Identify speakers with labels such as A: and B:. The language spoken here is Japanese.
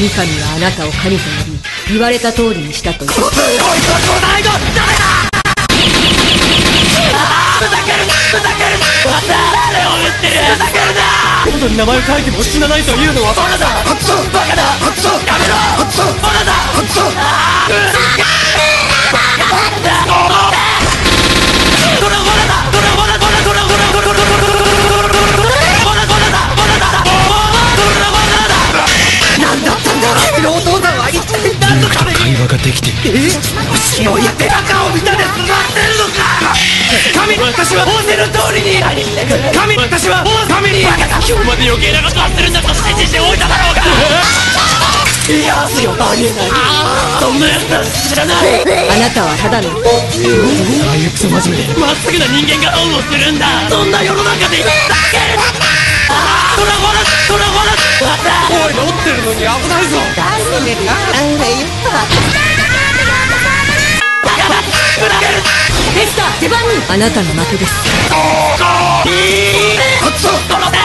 A: 神々はあなたを神と呼び言われた通りにしたと言う。
B: この誰だふざけるなふざけるな誰を撃ってるふざけるな
C: に名前を書いても死なないというのは。
B: バカだ。バカだ。やめろ。体何のために
C: 会話ができている。
B: え？死をやって中を見たで済ませるのか神私は仰せの通りに神私は神にバカだ今日まで余計なことはするんだと信じておいただろうがいやすよありえないそん。なやつなんて知らない
A: あなたはただの
C: ああいうクソ真面目で
B: まっすぐな人間が恩をするんだそんな世の中でだけああトラゴラトラゴラ
C: おい乗ってるのに危ないぞ
A: あなたの負けです
B: いい殺す殺せバカだ殺すバカだ殺す殺す